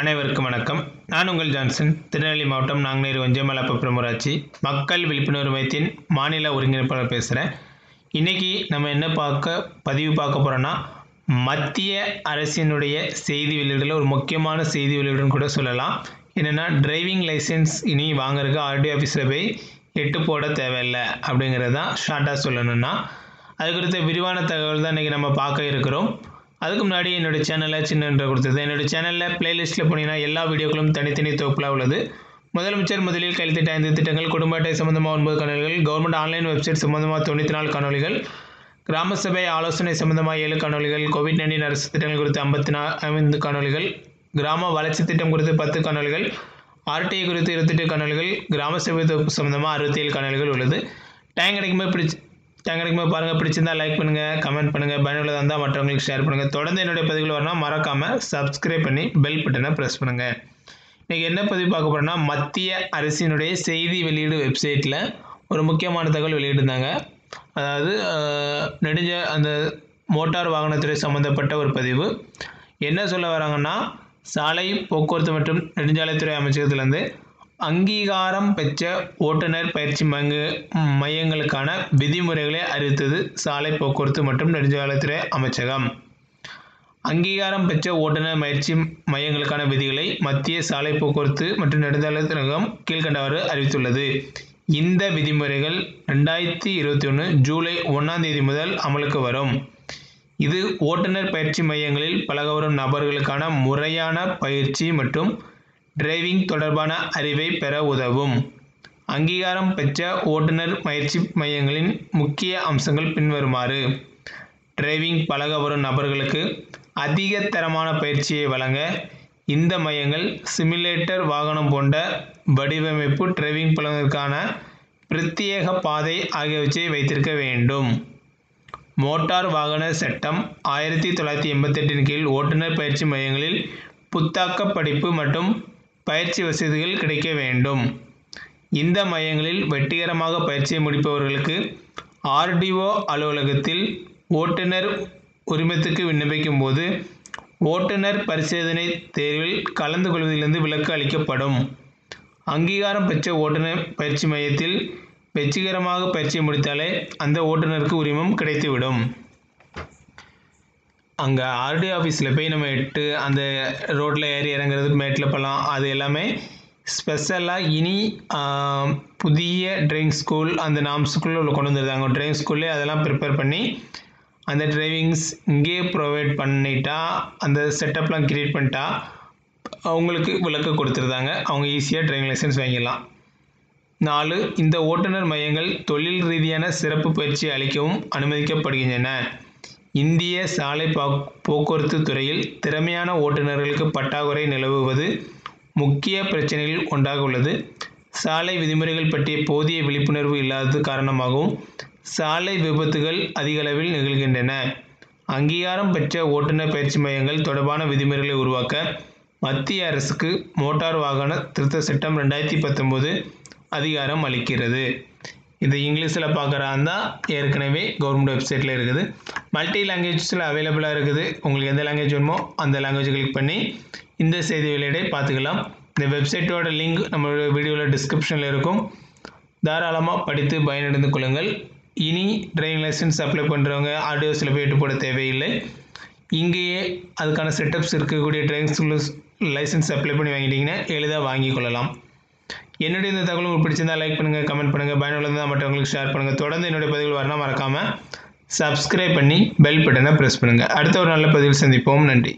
அனைவருக்கும் வணக்கம். நான் உங்கள் ஜான்சன். திருநெல்வேலி மாவட்டம் நாங்குநேரி ஒஞ்சமலப்பப்புறம் ஊராட்சி மக்கள் விழிப்புணர்வு மையத்தின் மாநில ஒருங்கிணைப்பாளர் பேசுகிறேன் இன்றைக்கி நம்ம என்ன பார்க்க பதிவு பார்க்க போகிறோன்னா மத்திய அரசினுடைய செய்தி வெளியீடில் ஒரு முக்கியமான செய்தி வெளியீடுன்னு கூட சொல்லலாம். என்னென்னா டிரைவிங் லைசன்ஸ் இனி வாங்குறதுக்கு ஆர்டி ஆஃபீஸில் போய் எட்டு போட தேவையில்லை அப்படிங்கிறது தான் ஷார்ட்டாக சொல்லணும்னா அது குறித்த விரிவான தகவல் தான் இன்றைக்கி நம்ம பார்க்க இருக்கிறோம். அதுக்கு முன்னாடி என்னோடய சேனலில் சின்ன கொடுத்தது. என்னோடய சேனலில் பிளேலிஸ்ட்டில் போனீங்கன்னா எல்லா வீடியோக்களும் தனித்தனி தொகுப்பில் உள்ளது. முதலமைச்சர் முதலில் கையெழுத்திட்ட ஐந்து திட்டங்கள் குடும்ப அட்டை சம்பந்தமாக ஒன்பது காணொலிகள் கவர்மெண்ட் ஆன்லைன் வெப்சைட் சம்பந்தமாக தொண்ணூற்றி நாலு காணொலிகள் கிராம சபை ஆலோசனை சம்பந்தமாக ஏழு காணொலிகள் கோவிட் நைன்டீன் அரசு திட்டங்கள் குறித்து ஐம்பத்தி நா ஐந்து காணொலிகள் கிராம வளர்ச்சி திட்டம் குறித்து பத்து காணொலிகள் ஆர்டிஐ குறித்து இருபத்தெட்டு காணொலிகள் கிராம சபை தொகுப்பு சம்பந்தமாக அறுபத்தேழு காணொலிகள் உள்ளது. டைம் கிடைக்கும்போது பிடிச்சி டைம் கிடைக்கும்போது பாருங்கள் பிடிச்சிருந்தா லைக் பண்ணுங்கள் கமெண்ட் பண்ணுங்கள் பயனுள்ளதாக இருந்தால் மற்றவங்களுக்கு ஷேர் பண்ணுங்கள் தொடர்ந்து என்னுடைய பதிவுகள் வரணும் மறக்காமல் சப்ஸ்கிரைப் பண்ணி பெல் பட்டனை ப்ரெஸ் பண்ணுங்கள் இன்றைக்கி என்ன பதிவு பார்க்க போகிறோன்னா மத்திய அரசினுடைய செய்தி வெளியீடு வெப்சைட்டில் ஒரு முக்கியமான தகவல் வெளியிட்டிருந்தாங்க. அதாவது நெடுஞ்ச அந்த மோட்டார் வாகனத்துறை சம்மந்தப்பட்ட ஒரு பதிவு. என்ன சொல்ல வராங்கன்னா சாலை போக்குவரத்து மற்றும் நெடுஞ்சாலைத்துறை அமைச்சகத்திலேருந்து அங்கீகாரம் பெற்ற ஓட்டுநர் பயிற்சி மங்கு மையங்களுக்கான விதிமுறைகளை அறிவித்தது சாலை போக்குவரத்து மற்றும் நெடுஞ்சாலைத்துறை அமைச்சகம். அங்கீகாரம் பெற்ற ஓட்டுநர் பயிற்சி மையங்களுக்கான விதிகளை மத்திய சாலை போக்குவரத்து மற்றும் நெடுஞ்சாலைத்துறையகம் கீழ்கண்டவாறு அறிவித்துள்ளது. இந்த விதிமுறைகள் ரெண்டாயிரத்தி இருபத்தி ஒன்று ஜூலை ஒன்றாம் தேதி முதல் அமலுக்கு வரும். இது ஓட்டுநர் பயிற்சி மையங்களில் பழக வரும் நபர்களுக்கான முறையான பயிற்சி மற்றும் டிரைவிங் தொடர்பான அறிவை பெற உதவும். அங்கீகாரம் பெற்ற ஓட்டுநர் பயிற்சி மையங்களின் முக்கிய அம்சங்கள் பின்வருமாறு டிரைவிங் பழக வரும் நபர்களுக்கு அதிக தரமான பயிற்சியை வழங்க இந்த மையங்கள் சிமுலேட்டர் வாகனம் போன்ற வடிவமைப்பு டிரைவிங் பழகுவதற்கான பிரத்யேக பாதை ஆகியவற்றை வைத்திருக்க வேண்டும். மோட்டார் வாகன சட்டம் ஆயிரத்தி தொள்ளாயிரத்தி எண்பத்தெட்டின் கீழ் ஓட்டுநர் பயிற்சி மையங்களில் புத்தாக்க படிப்பு மற்றும் பயிற்சி வசதிகள் கிடைக்க வேண்டும். இந்த மையங்களில் வெற்றிகரமாக பயிற்சியை முடிப்பவர்களுக்கு ஆர்டிஓ அலுவலகத்தில் ஓட்டுநர் உரிமத்துக்கு விண்ணப்பிக்கும் போது ஓட்டுநர் பரிசோதனை தேர்வில் கலந்து கொள்வதிலிருந்து விலக்கு அளிக்கப்படும். அங்கீகாரம் பெற்ற ஓட்டுநர் பயிற்சி மையத்தில் வெற்றிகரமாக பயிற்சி முடித்தாலே அந்த ஓட்டுநருக்கு உரிமம் கிடைத்துவிடும். அங்கே ஆர்டி ஆஃபீஸில் போய் நம்ம எட்டு அந்த ரோட்டில் ஏறி இறங்குறது மேட்டில் போகலாம் அது எல்லாமே ஸ்பெஷலாக இனி புதிய ட்ரைவிங் ஸ்கூல் அந்த நாம்ஸுக்குள்ளே உள்ள கொண்டு வந்துருந்தாங்க ட்ரைவிங் ஸ்கூல்லே அதெல்லாம் ப்ரிப்பேர் பண்ணி அந்த டிரைவிங்ஸ் இங்கேயே ப்ரொவைட் பண்ணிட்டா அந்த செட்டப்லாம் க்ரியேட் பண்ணிட்டா அவங்களுக்கு விளக்கு கொடுத்துருந்தாங்க. அவங்க ஈஸியாக டிரைவிங் லைசன்ஸ் வாங்கிடலாம். நாலு இந்த ஓட்டுநர் மையங்கள் தொழில் ரீதியான சிறப்பு பயிற்சி அளிக்கவும் அனுமதிக்கப்படுகின்றன. இந்திய சாலை போக்குவரத்து துறையில் திறமையான ஓட்டுநர்களுக்கு பற்றாக்குறை நிலவுவது முக்கிய பிரச்சனைகளில் ஒன்றாக உள்ளது சாலை விதிமுறைகள் பற்றிய போதிய விழிப்புணர்வு இல்லாதது காரணமாகவும் சாலை விபத்துகள் அதிகளவில் நிகழ்கின்றன. அங்கீகாரம் பெற்ற ஓட்டுநர் பயிற்சி மையங்கள் தொடர்பான விதிமுறைகளை உருவாக்க மத்திய அரசுக்கு மோட்டார் வாகன திருத்த சட்டம் ரெண்டாயிரத்தி பத்தொம்போது அதிகாரம் அளிக்கிறது. இது இங்கிலீஷில் பார்க்குறா இருந்தால் ஏற்கனவே கவர்மெண்ட் வெப்சைட்டில் இருக்குது. மல்டி லாங்குவேஜஸில் அவைலபிளாக இருக்குது. உங்களுக்கு எந்த லாங்குவேஜ் வேணுமோ அந்த லாங்குவேஜ் கிளிக் பண்ணி இந்த செய்தி வெளியீடை பார்த்துக்கலாம். இந்த வெப்சைட்டோட லிங்க் நம்மளோட வீடியோவில் டிஸ்கிரிப்ஷனில் இருக்கும். தாராளமாக படித்து பயனடைந்து கொள்ளுங்கள். இனி டிரைவிங் லைசன்ஸ் அப்ளை பண்ணுறவங்க ஆர்டிஓஸில் போயிட்டு போட தேவையில்லை. இங்கேயே அதுக்கான செட்டப்ஸ் இருக்கக்கூடிய டிரைவிங் ஸ்கூல் லைசன்ஸ் அப்ளை பண்ணி வாங்கிட்டீங்கன்னா எளிதாக வாங்கிக் கொள்ளலாம். என்னுடைய இந்த தகவல் உங்களுக்கு பிடிச்சிருந்தா லைக் பண்ணுங்கள் கமெண்ட் பண்ணுங்கள் பயனுள்ளதாக மற்றவங்களுக்கு ஷேர் பண்ணுங்கள் தொடர்ந்து என்னுடைய பதிவுகள் வரணும் மறக்காமல் சப்ஸ்கிரைப் பண்ணி பெல் பட்டனை ப்ரெஸ் பண்ணுங்கள் அடுத்த ஒரு நல்ல பதிவில் சந்திப்போம். நன்றி.